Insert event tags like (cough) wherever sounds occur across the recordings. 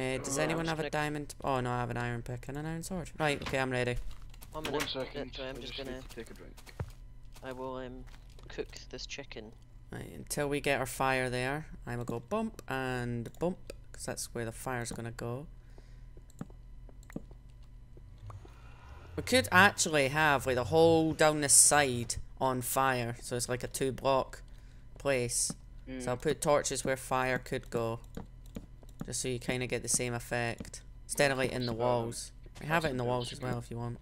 Uh, does Right, anyone I'm have a diamond? Oh no, I have an iron pick and an iron sword. Right, okay, I'm ready. One One minute. second. So I'm I just gonna. to take a drink. I will um cook this chicken. Right, until we get our fire there, I will go bump and bump, because that's where the fire's gonna go. We could actually have like the whole down this side on fire, so it's like a two block place. Mm. So I'll put torches where fire could go, just so you kind of get the same effect. Instead of like in the walls. We have it in the walls as well if you want.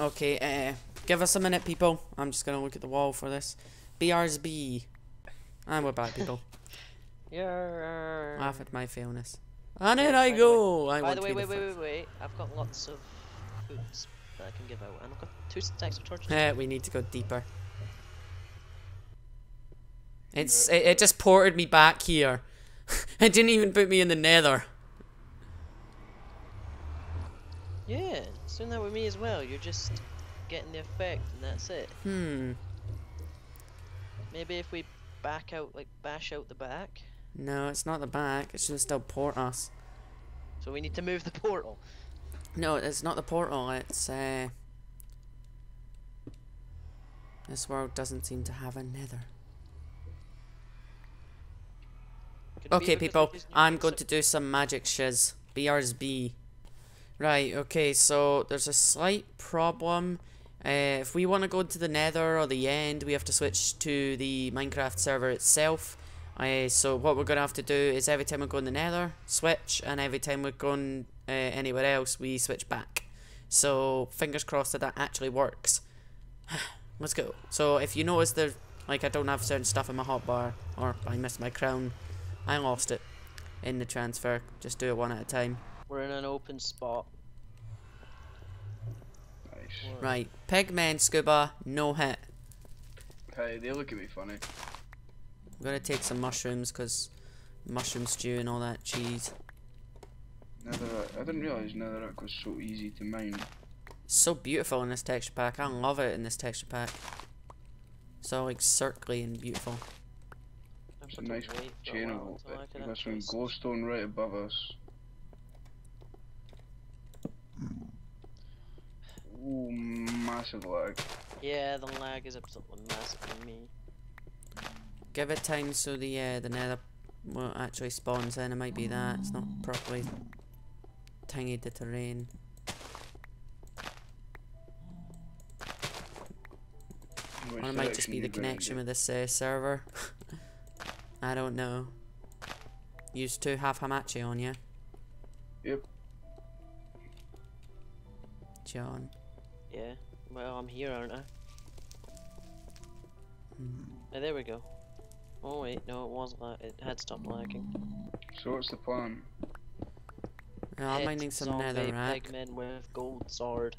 Okay, uh, give us a minute, people. I'm just gonna look at the wall for this. BR's B. And we're back, people. (laughs) Yeah. Laugh at my failness. And in I go! I By the way, wait, the wait, wait, wait. I've got lots of foods that I can give out, and I've got two stacks of torches. Eh, we need to go deeper. It's it, it just ported me back here. (laughs) it didn't even put me in the nether. Yeah, it's doing that with me as well. You're just getting the effect, and that's it. Hmm. Maybe if we back out, like bash out the back. No, it's not the back. It should still port us. So we need to move the portal. No, it's not the portal. It's uh. This world doesn't seem to have a nether. Could it be Okay, people, of these new I'm going to do some magic shiz. BR's B. Right, okay, so there's a slight problem. Uh, if we want to go to the nether or the end, we have to switch to the Minecraft server itself. Uh, so what we're going to have to do is every time we go in the nether, switch, and every time we're going uh, anywhere else, we switch back. So fingers crossed that that actually works. (sighs) Let's go. So if you notice there, like I don't have certain stuff in my hotbar, or I missed my crown, I lost it in the transfer. Just do it one at a time. We're in an open spot. Nice. Right, pigman scuba, no hit. Hey, they look at me funny. I'm gonna take some mushrooms because mushroom stew and all that cheese. Netherrack. I didn't realise Netherrack was so easy to mine. It's so beautiful in this texture pack. I love it in this texture pack. It's all like circly and beautiful. I'm It's a nice wait for chain of until I We've got some actually s- glowstone right above us. Ooh, massive lag. Yeah, the lag is absolutely massive for me. Give it time so the uh, the nether well actually spawns in. It might be that it's not properly tingied the terrain. Which Or it might just be the connection with this uh, server. (laughs) I don't know. Used to have Hamachi on you. Yep. John. Yeah. Well, I'm here, aren't I? Hmm. Oh, there we go. Oh wait, no, it was la It had stopped lagging. So what's the plan? Yeah, I'm mining some zombie netherrack. pigmen with gold sword.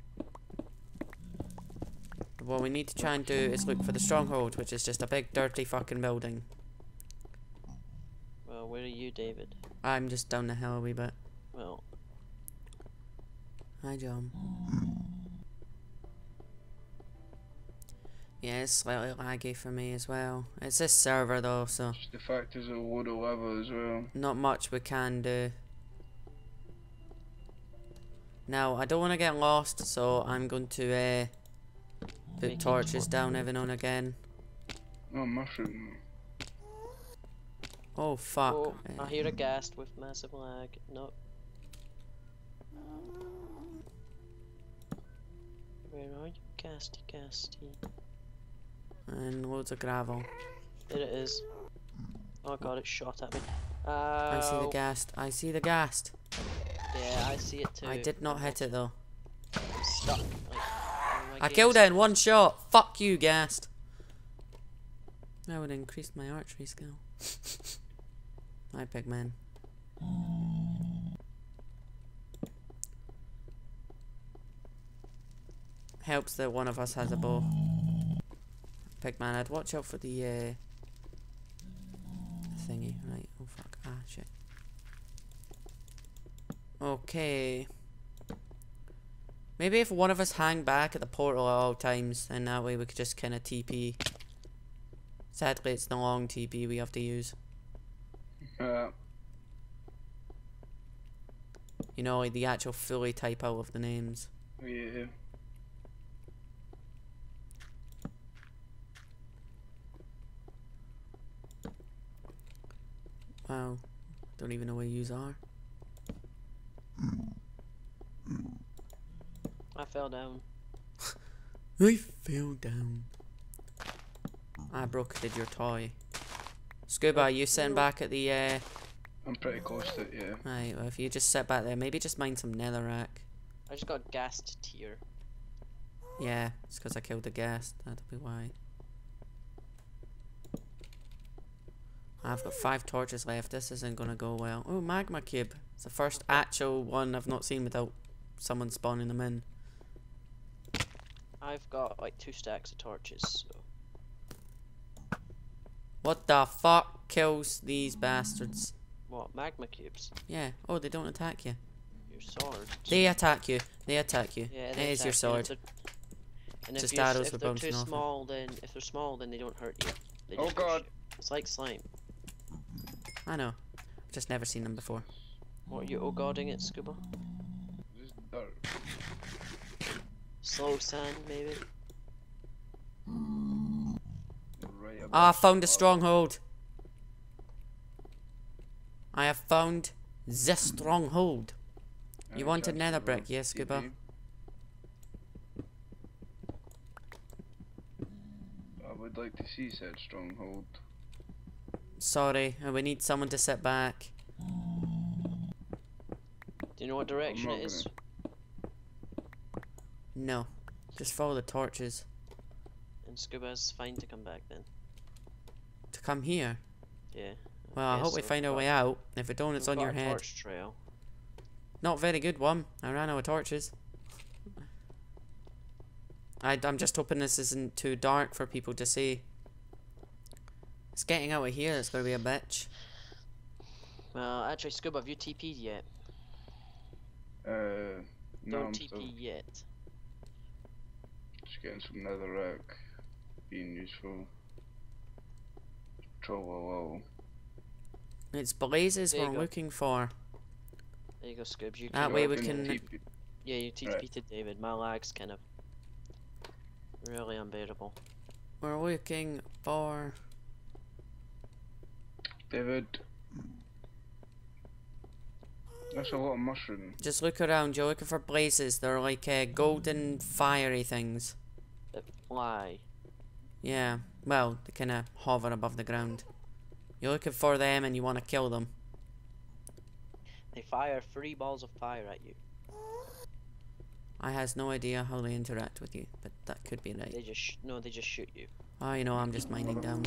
What we need to try and do is look for the stronghold, which is just a big dirty fucking building. Well, where are you, David? I'm just down the hill a wee bit. Well, Hi, John. Yeah, it's slightly laggy for me as well. It's this server though, so Just the fact is a load of lava as well. not much we can do. Now, I don't want to get lost, so I'm going to uh, put Making torches down every now and again. Oh, mushroom. Oh, fuck. oh, I hear a ghast with massive lag. No. Where are you, ghasty, ghasty? and loads of gravel. There it is. Oh god, it shot at me. I see the Ow. ghast. I see the ghast. Yeah, I see it too. I did not hit it though. I'm stuck. Like, oh I killed it in one shot. Fuck you, ghast. I would increase my archery skill. (laughs) Hi, big man. Helps that one of us has a bow. Pigman, I'd watch out for the uh, thingy. Right, oh fuck. Ah, shit. Okay. Maybe if one of us hang back at the portal at all times, then that way we could just kind of TP. Sadly, it's the long TP we have to use. Uh, You know, like the actual fully type out of the names. yeah. Wow. Don't even know where yous are. I fell down. (laughs) I fell down. I broke did your toy. Scuba, are you sitting back at the uh I'm pretty close to it, yeah. right, well if you just sit back there, maybe just mine some netherrack. I just got gassed tier. Yeah, it's because I killed the ghast, that'll be why. I've got five torches left, this isn't gonna go well. Oh, magma cube. It's the first actual one I've not seen without someone spawning them in. I've got like two stacks of torches, so What the fuck kills these bastards? what magma cubes? Yeah. Oh, they don't attack you. Your sword. They attack you. They attack you. Yeah, it they is your attack you, sword. and if they're- Just if, arrows if they're bouncing too off small, then if they're small, then they don't hurt you. They Oh God. you. It's like slime. I know. I've just never seen them before. What are you oh godding it, Scuba? Just dirt. Slow sand, maybe. Right above Ah, I found a the stronghold. I have found the stronghold. You want a chance nether brick, yes, TP? Scuba? I would like to see said stronghold. Sorry, we need someone to sit back. Do you know what direction not it is? No. Just follow the torches. And Scuba's fine to come back then. To come here. Yeah. Well, I Yes, hope we find our way out. If we don't, it's on your a head. Torch trail. Not very good one. I ran out of torches. I, I'm just hoping this isn't too dark for people to see. It's getting out of here. It's gonna be a bitch. Well, actually, Scuba, have you TP'd yet? Uh, no, Don't I'm TP still yet. just getting some netherrack. Being useful. Trollolol. It's blazes we're go. looking for. There you go, Scubs. You That way we can- TP Yeah, you TP Right. to David. My lag's kind of really unbearable. We're looking for. David. That's a lot of mushroom. Just look around. You're looking for blazes. They're like uh, golden, fiery things. That fly. Yeah. Well, they kind of hover above the ground. You're looking for them and you want to kill them. They fire three balls of fire at you. I has no idea how they interact with you, but that could be right. They just sh- no, they just shoot you. Oh, you know, I'm just mining down.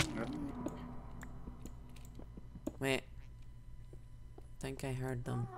Wait. think I heard them.